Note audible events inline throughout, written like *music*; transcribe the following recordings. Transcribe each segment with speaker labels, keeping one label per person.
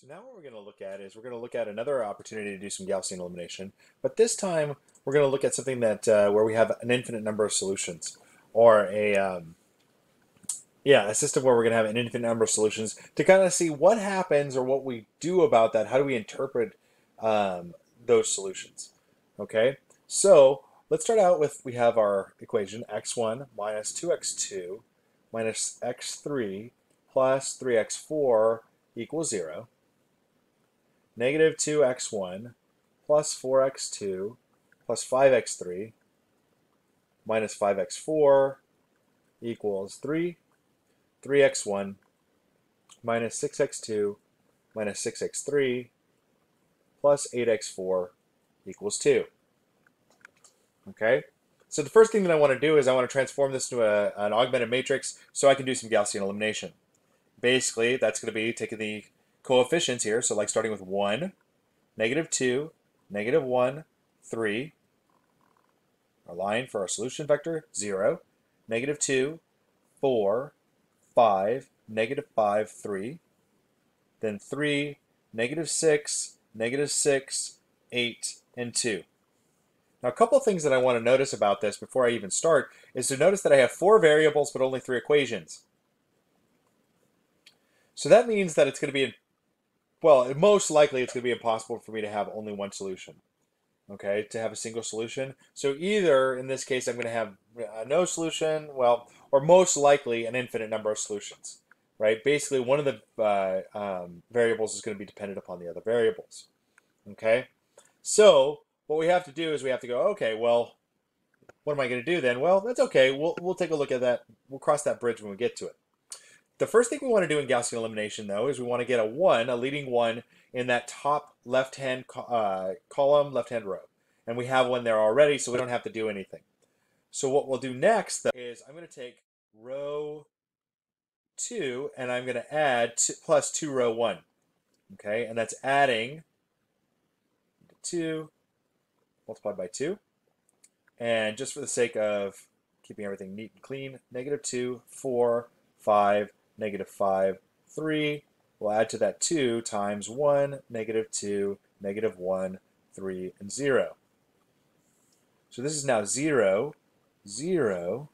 Speaker 1: So now what we're going to look at is we're going to look at another opportunity to do some Gaussian elimination, but this time we're going to look at something that uh, where we have an infinite number of solutions, or a um, yeah, a system where we're going to have an infinite number of solutions to kind of see what happens or what we do about that. How do we interpret um, those solutions? Okay, so let's start out with we have our equation x1 minus 2x2 minus x3 plus 3x4 equals 0 negative 2x1 plus 4x2 plus 5x3 minus 5x4 equals 3, 3x1 minus 6x2 minus 6x3 plus 8x4 equals 2. Okay, so the first thing that I want to do is I want to transform this into a, an augmented matrix so I can do some Gaussian elimination. Basically, that's going to be taking the coefficients here. So like starting with 1, negative 2, negative 1, 3. Our line for our solution vector, 0, negative 2, 4, 5, negative 5, 3. Then 3, negative 6, negative 6, 8, and 2. Now, a couple of things that I want to notice about this before I even start is to notice that I have four variables but only three equations. So that means that it's going to be well, most likely it's going to be impossible for me to have only one solution. Okay, to have a single solution. So either, in this case, I'm going to have no solution, well, or most likely an infinite number of solutions, right? Basically, one of the uh, um, variables is going to be dependent upon the other variables. Okay, so what we have to do is we have to go, okay, well, what am I going to do then? Well, that's okay. We'll, we'll take a look at that. We'll cross that bridge when we get to it. The first thing we want to do in Gaussian elimination, though, is we want to get a 1, a leading 1, in that top left-hand uh, column, left-hand row. And we have one there already, so we don't have to do anything. So what we'll do next though, is I'm going to take row 2, and I'm going to add two, plus 2 row 1. Okay, and that's adding 2 multiplied by 2. And just for the sake of keeping everything neat and clean, negative 2, 4, 5, negative 5, 3. We'll add to that 2 times 1, negative 2, negative 1, 3, and 0. So this is now 0, 0,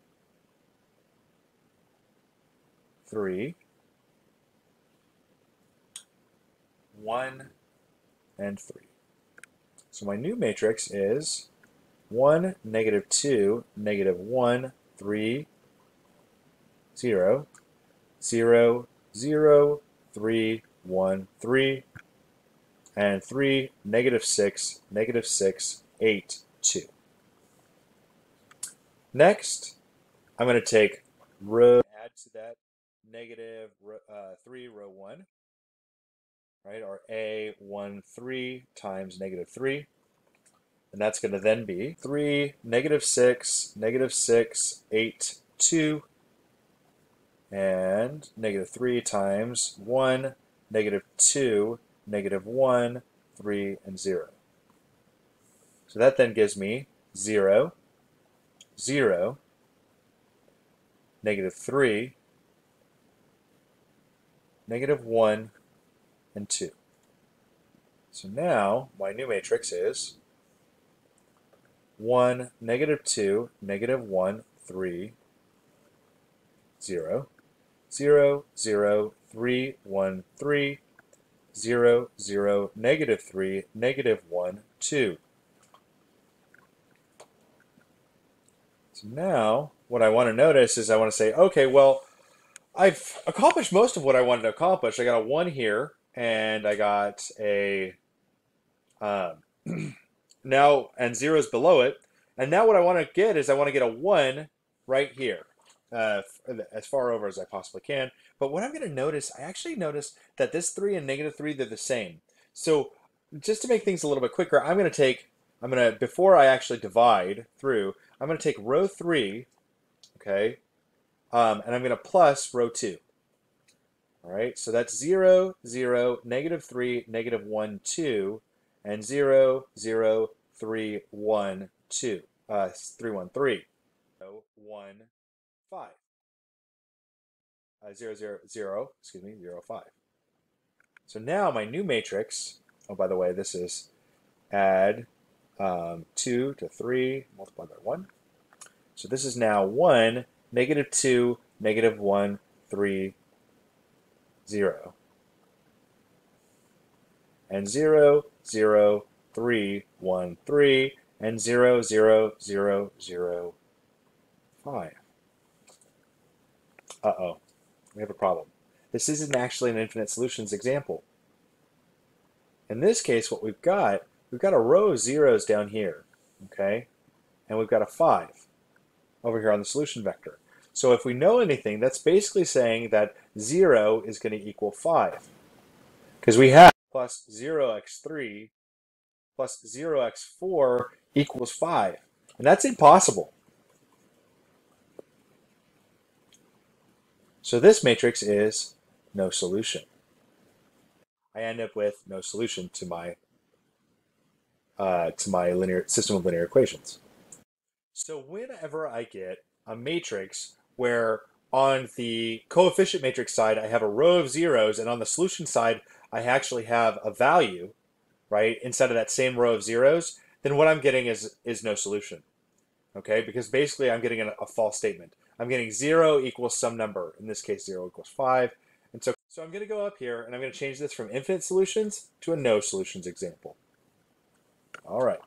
Speaker 1: 3, 1, and 3. So my new matrix is 1, negative 2, negative 1, 3, 0, 0, 0, 3, 1, 3, and 3, negative 6, negative 6, 8, 2. Next, I'm going to take row, add to that negative uh, 3, row 1, right, or A, 1, 3 times negative 3. And that's going to then be 3, negative 6, negative 6, 8, 2, and negative 3 times 1, negative 2, negative 1, 3, and 0. So that then gives me 0, 0, negative 3, negative 1, and 2. So now my new matrix is 1, negative 2, negative 1, 3, 0, 0, 0, 3, 1, 3, 0, 0, negative 3, negative 1, 2. So now, what I want to notice is I want to say, okay, well, I've accomplished most of what I wanted to accomplish. I got a 1 here, and I got a, um, *clears throat* now, and 0 is below it. And now what I want to get is I want to get a 1 right here uh, as far over as I possibly can. But what I'm going to notice, I actually notice that this 3 and negative 3, they're the same. So just to make things a little bit quicker, I'm going to take, I'm going to, before I actually divide through, I'm going to take row 3, okay, um, and I'm going to plus row 2. All right, so that's 0, 0, negative 3, negative 1, 2, and 0, 0, 3, 1, 2, uh, 3, 1, 3. So 1, 5. Uh, 0, 0, 0, excuse me, 0, 5. So now my new matrix, oh, by the way, this is add um, 2 to 3 multiplied by 1. So this is now 1, negative 2, negative 1, 3, 0. And 0, 0, 3, 1, 3, and 0, 0, 0, 0, 5. Uh-oh, we have a problem. This isn't actually an infinite solutions example. In this case, what we've got, we've got a row of zeros down here, okay? And we've got a 5 over here on the solution vector. So if we know anything, that's basically saying that 0 is going to equal 5. Because we have plus 0x3 plus 0x4 equals 5. And that's impossible. So this matrix is no solution. I end up with no solution to my uh, to my linear system of linear equations. So whenever I get a matrix where on the coefficient matrix side I have a row of zeros and on the solution side I actually have a value, right, instead of that same row of zeros, then what I'm getting is is no solution. Okay, because basically I'm getting a, a false statement. I'm getting 0 equals some number. In this case, 0 equals 5. And so, so I'm going to go up here, and I'm going to change this from infinite solutions to a no solutions example. All right.